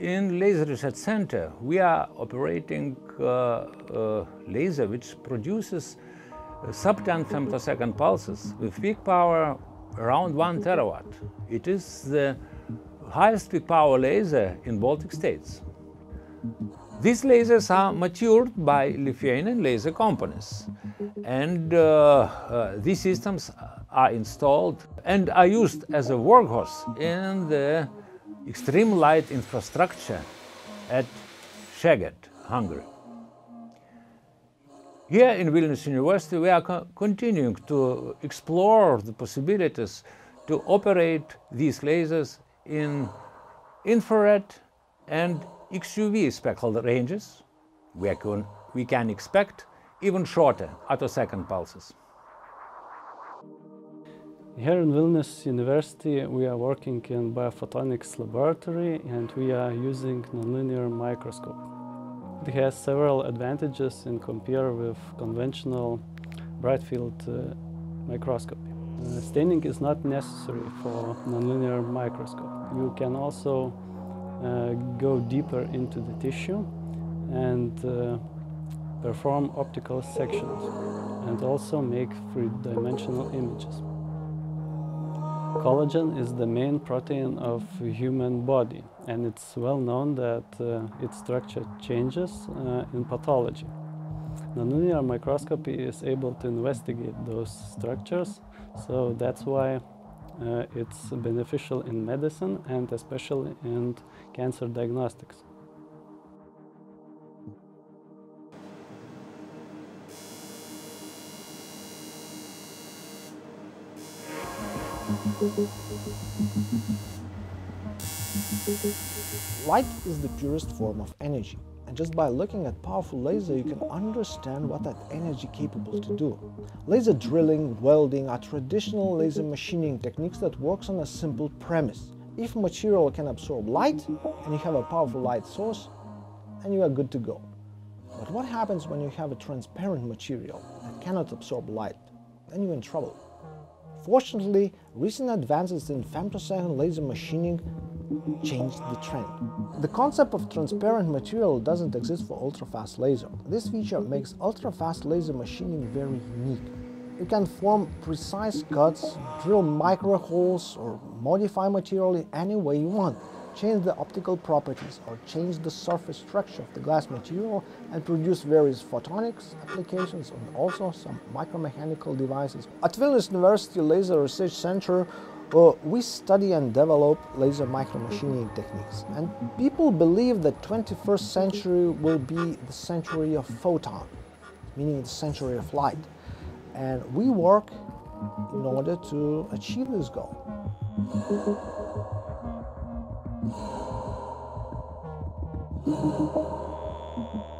In Laser Research Center, we are operating uh, a laser which produces sub-10 femtosecond pulses with peak power around 1 terawatt. It is the highest peak power laser in Baltic states. These lasers are matured by Lithuanian laser companies and uh, uh, these systems are installed and are used as a workhorse in the extreme light infrastructure at Szeged, Hungary. Here in Vilnius University, we are co continuing to explore the possibilities to operate these lasers in infrared and XUV spectral ranges, where can, we can expect even shorter attosecond pulses. Here in Vilnius University, we are working in biophotonics laboratory and we are using nonlinear microscope. It has several advantages in compare with conventional bright field uh, microscopy. Uh, staining is not necessary for nonlinear microscope. You can also uh, go deeper into the tissue and uh, perform optical sections and also make three-dimensional images. Collagen is the main protein of human body and it's well known that uh, its structure changes uh, in pathology. Nonlinear microscopy is able to investigate those structures, so that's why uh, it's beneficial in medicine and especially in cancer diagnostics. Light is the purest form of energy, and just by looking at powerful laser you can understand what that energy capable to do. Laser drilling, welding are traditional laser machining techniques that works on a simple premise. If material can absorb light and you have a powerful light source, and you are good to go. But what happens when you have a transparent material that cannot absorb light? Then you're in trouble. Fortunately, recent advances in femtosecond laser machining changed the trend. The concept of transparent material doesn't exist for ultra-fast laser. This feature makes ultra-fast laser machining very unique. You can form precise cuts, drill micro holes, or modify material in any way you want change the optical properties or change the surface structure of the glass material and produce various photonics applications and also some micromechanical devices. At Vilnius University Laser Research Center, uh, we study and develop laser micromachining techniques and people believe that 21st century will be the century of photon, meaning the century of light. And we work in order to achieve this goal. Thank you.